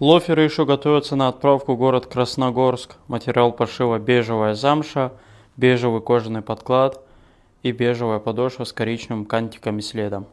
Лоферы еще готовятся на отправку в город Красногорск. Материал пошива бежевая замша, бежевый кожаный подклад и бежевая подошва с коричневым кантиком и следом.